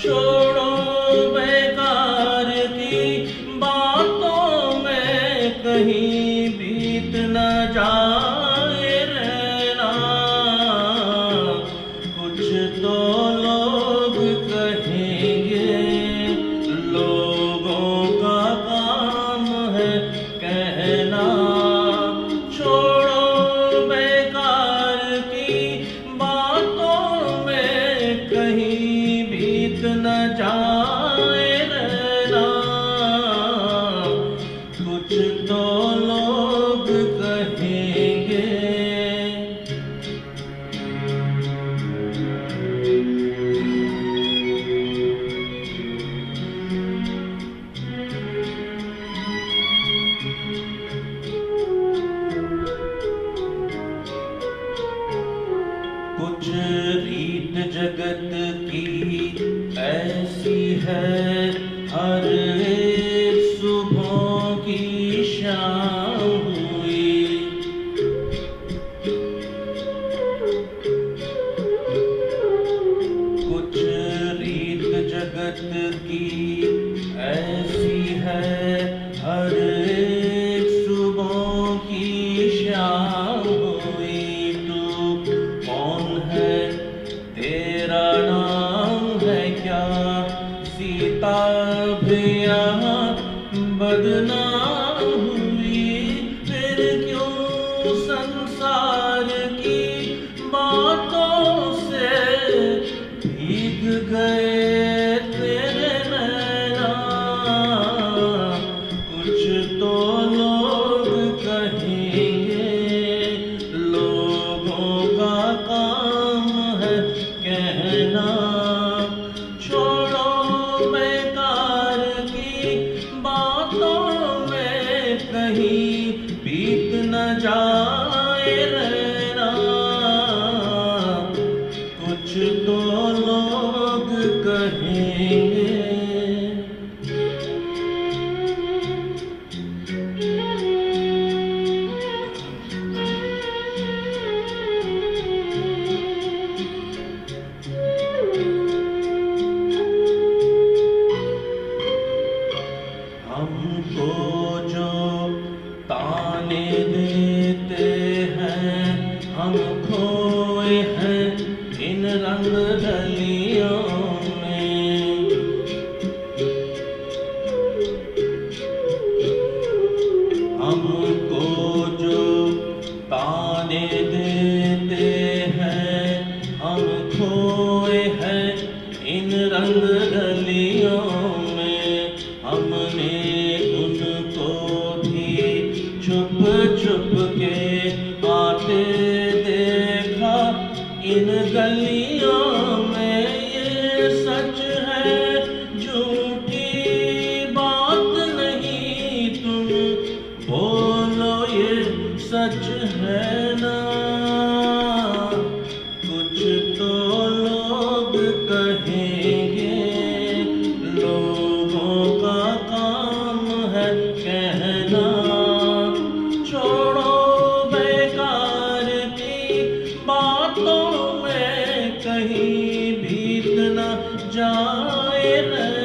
छोड़ो बेकार की बातों में कहीं बीत न जाए जाए रहना। कुछ तो लोग कहेंगे। कुछ रीत जगत की ऐसी है हर सुबह की शाम हुई। कुछ रीत जगत की ऐसी है हर गए तेरे नैना। कुछ तो लोग कहेंगे, लोगों का काम है कहना। छोड़ो बेकार की बातों में कहीं बीत न जाए हमको जो ताने देते हैं हम खोए हैं इन रंग ढलियों सच है ना? कुछ तो लोग कहेंगे, लोगों का काम है कहना। छोड़ो बेकार की बातों में कहीं बीत न जाए रहना